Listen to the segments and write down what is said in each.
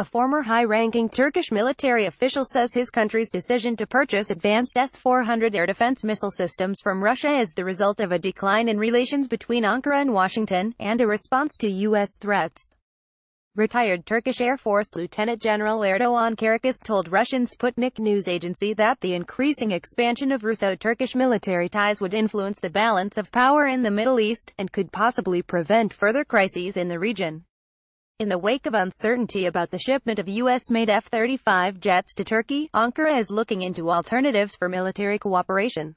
A former high-ranking Turkish military official says his country's decision to purchase advanced S-400 air defense missile systems from Russia is the result of a decline in relations between Ankara and Washington, and a response to U.S. threats. Retired Turkish Air Force Lieutenant General Erdoğan Karakuş told Russian Sputnik news agency that the increasing expansion of Russo-Turkish military ties would influence the balance of power in the Middle East, and could possibly prevent further crises in the region. In the wake of uncertainty about the shipment of U.S.-made F-35 jets to Turkey, Ankara is looking into alternatives for military cooperation.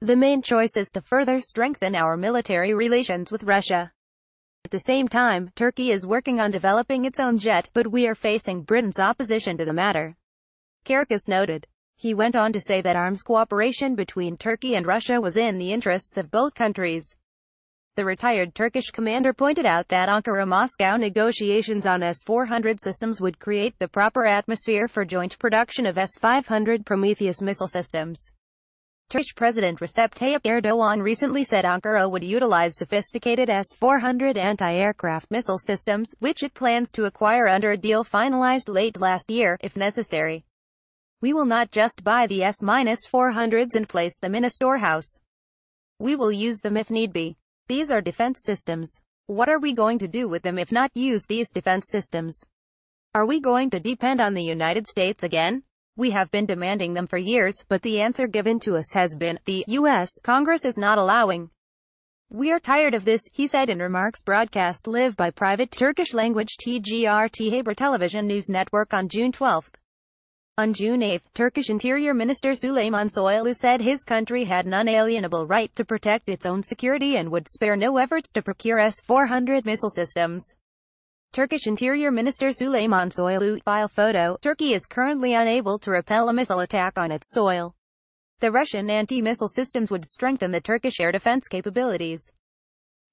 The main choice is to further strengthen our military relations with Russia. At the same time, Turkey is working on developing its own jet, but we are facing Britain's opposition to the matter. Karakuş noted. He went on to say that arms cooperation between Turkey and Russia was in the interests of both countries. The retired Turkish commander pointed out that Ankara-Moscow negotiations on S-400 systems would create the proper atmosphere for joint production of S-500 Prometheus missile systems. Turkish President Recep Tayyip Erdogan recently said Ankara would utilize sophisticated S-400 anti-aircraft missile systems, which it plans to acquire under a deal finalized late last year, if necessary. We will not just buy the S-400s and place them in a storehouse. We will use them if need be. These are defense systems. What are we going to do with them if not use these defense systems? Are we going to depend on the United States again? We have been demanding them for years, but the answer given to us has been, the U.S. Congress is not allowing. We are tired of this, he said in remarks broadcast live by private Turkish-language TGRT Haber television news network on June 12. On June 8, Turkish Interior Minister Süleyman Soylu said his country had an unalienable right to protect its own security and would spare no efforts to procure S-400 missile systems. Turkish Interior Minister Süleyman Soylu, file photo, Turkey is currently unable to repel a missile attack on its soil. The Russian anti-missile systems would strengthen the Turkish air defense capabilities.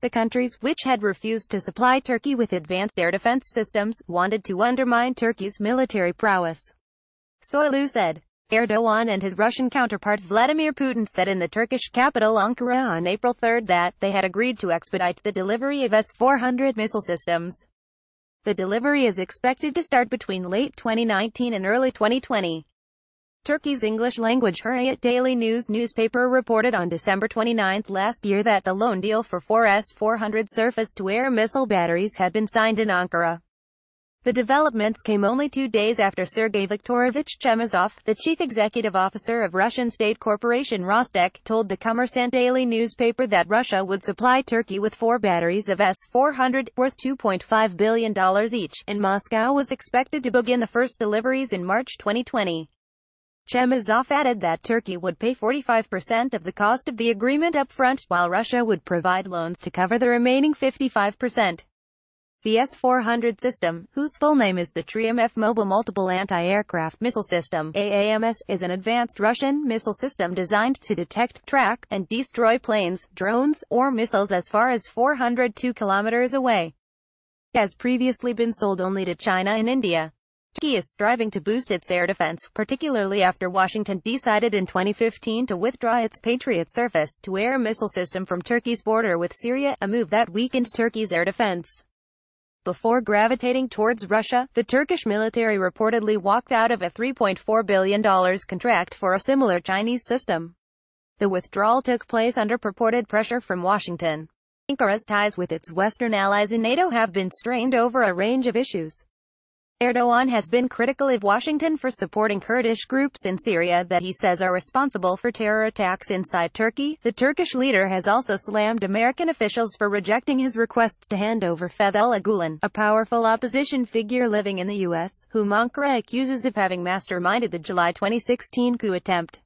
The countries, which had refused to supply Turkey with advanced air defense systems, wanted to undermine Turkey's military prowess. Soylu said. Erdogan and his Russian counterpart Vladimir Putin said in the Turkish capital Ankara on April 3 that they had agreed to expedite the delivery of S-400 missile systems. The delivery is expected to start between late 2019 and early 2020. Turkey's English-language Hurriyet Daily News newspaper reported on December 29 last year that the loan deal for 4 S-400 surface-to-air missile batteries had been signed in Ankara. The developments came only two days after Sergei Viktorovich Chemezov, the chief executive officer of Russian state corporation Rostec, told the Kommersant daily newspaper that Russia would supply Turkey with four batteries of S-400, worth $2.5 billion each, and Moscow was expected to begin the first deliveries in March 2020. Chemezov added that Turkey would pay 45% of the cost of the agreement up front, while Russia would provide loans to cover the remaining 55%. The S-400 system, whose full name is the Triumph Mobile Multiple Anti-Aircraft Missile System, AAMS, is an advanced Russian missile system designed to detect, track, and destroy planes, drones, or missiles as far as 402 kilometers away. It has previously been sold only to China and India. Turkey is striving to boost its air defense, particularly after Washington decided in 2015 to withdraw its Patriot surface-to-air missile system from Turkey's border with Syria, a move that weakened Turkey's air defense. Before gravitating towards Russia, the Turkish military reportedly walked out of a $3.4 billion contract for a similar Chinese system. The withdrawal took place under purported pressure from Washington. Ankara's ties with its Western allies in NATO have been strained over a range of issues. Erdogan has been critical of Washington for supporting Kurdish groups in Syria that he says are responsible for terror attacks inside Turkey. The Turkish leader has also slammed American officials for rejecting his requests to hand over Fethullah Gulen, a powerful opposition figure living in the U.S., whom Ankara accuses of having masterminded the July 2016 coup attempt.